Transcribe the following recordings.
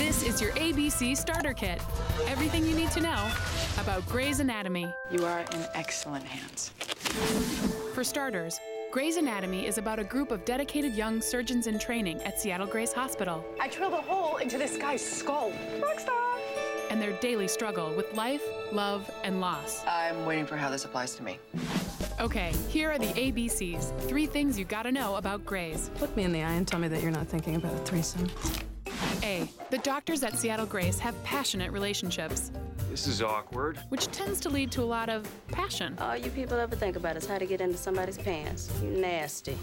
This is your ABC Starter Kit. Everything you need to know about Grey's Anatomy. You are in excellent hands. For starters, Grey's Anatomy is about a group of dedicated young surgeons in training at Seattle Grace Hospital I drilled a hole into this guy's skull. Rockstar! and their daily struggle with life, love, and loss. I'm waiting for how this applies to me. Okay, here are the ABCs. Three things you gotta know about Grey's. Look me in the eye and tell me that you're not thinking about a threesome. A. The doctors at Seattle Grace have passionate relationships, This is awkward. which tends to lead to a lot of passion. All you people ever think about is how to get into somebody's pants. You nasty.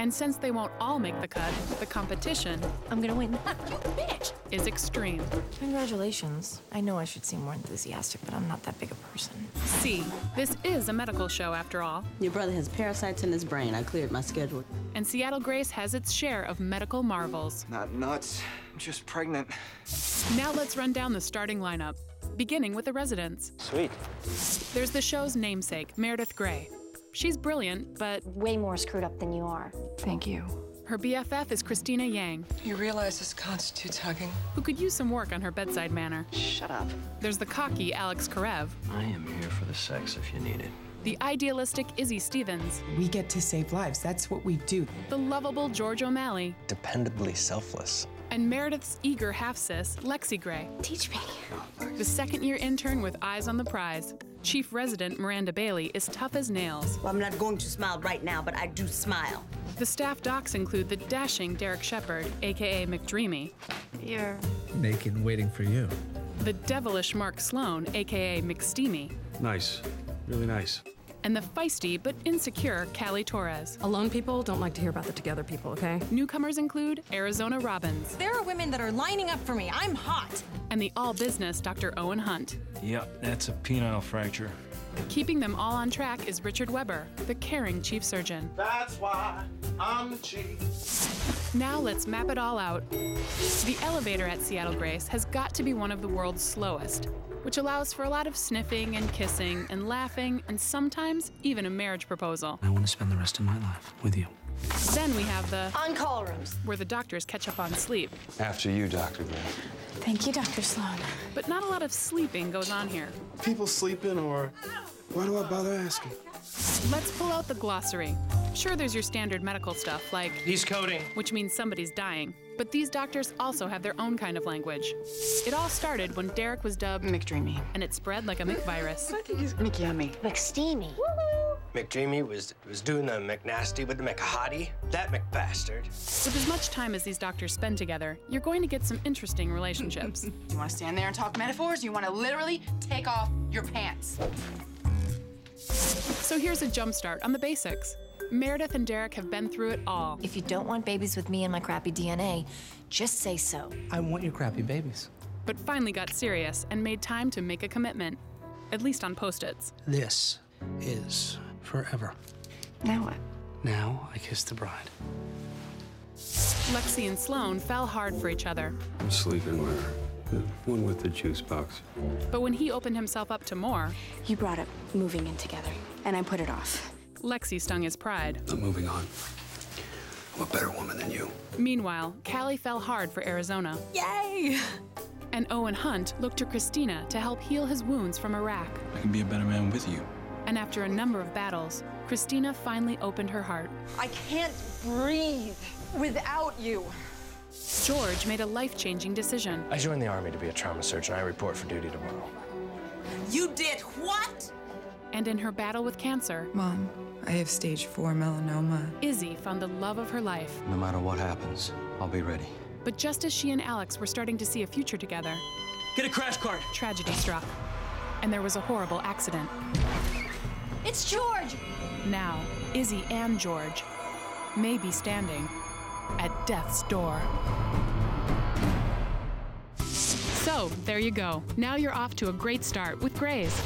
And since they won't all make the cut, the competition I'm gonna win. you bitch! is extreme. Congratulations. I know I should seem more enthusiastic, but I'm not that big a person. C. This is a medical show after all, Your brother has parasites in his brain. I cleared my schedule. and Seattle Grace has its share of medical marvels. Not nuts. I'm just pregnant. Now let's run down the starting lineup, beginning with the residents. Sweet. There's the show's namesake, Meredith Grey. She's brilliant, but way more screwed up than you are. Thank you. her BFF is Cristina Yang, You realize this constitutes hugging? who could use some work on her bedside manner. Shut up. There's the cocky Alex Karev, I am here for the sex if you need it. the idealistic Izzy Stevens, We get to save lives. That's what we do. the lovable George O'Malley, Dependably selfless. and Meredith's eager half sis, Lexie Grey, Teach me. the second year intern with eyes on the prize. Chief resident Miranda Bailey is tough as nails. Well, I'm not going to smile right now, but I do smile. The staff docs include the dashing Derek Shepherd, aka McDreamy, You're. naked and waiting for you. the devilish Mark Sloan, aka McSteamy, Nice. Really nice. And the feisty but insecure Callie Torres. Alone people don't like to hear about the together people, okay? Newcomers include Arizona Robbins There are women that are lining up for me. I'm hot. and the all business Dr. Owen Hunt. Yep, that's a penile fracture. Keeping them all on track is Richard Weber, the caring chief surgeon. That's why I'm the chief. Now let's map it all out. The elevator at Seattle Grace has got to be one of the world's slowest, which allows for a lot of sniffing and kissing and laughing and sometimes even a marriage proposal. I want to spend the rest of my life with you. Then we have the On call rooms. where the doctors catch up on sleep, After you, Dr. Grey. Thank you, Dr. Sloan. but not a lot of sleeping goes on here. People sleeping, or why do I bother asking? Let's pull out the glossary. Sure, there's your standard medical stuff like He's coding. which means somebody's dying. But these doctors also have their own kind of language. It all started when Derek was dubbed, McDreamy. and it spread like a McVirus. I think he's McYummy. McSteamy. McDreamy was was doing the McNasty with the McHottie. That McBastard. With as much time as these doctors spend together, you're going to get some interesting relationships. You want to stand there and talk metaphors? You want to literally take off your pants. so here's a jumpstart on the basics. Meredith and Derek have been through it all. If you don't want babies with me and my crappy DNA, just say so. I want your crappy babies. but finally got serious and made time to make a commitment, at least on post its. This is forever. Now what? Now I kiss the bride. Lexie and Sloan fell hard for each other, I'm sleeping with her. The one with the juice box. but when he opened himself up to more, You brought up moving in together, and I put it off. Lexie stung his pride. I'm moving on. I'm a better woman than you. Meanwhile, Callie fell hard for Arizona, Yay! and Owen Hunt looked to Cristina to help heal his wounds from Iraq. I can be a better man with you. And after a number of battles, Cristina finally opened her heart. I can't breathe without you. George made a life changing decision. I joined the army to be a trauma surgeon. I report for duty tomorrow. You did what? And in her battle with cancer, Mom, I have stage four melanoma. Izzy found the love of her life. No matter what happens, I'll be ready. But just as she and Alex were starting to see a future together, Get a crash cart. tragedy struck. And there was a horrible accident. It's George! Now, Izzy and George may be standing at death's door. So, there you go. Now you're off to a great start with Grey's.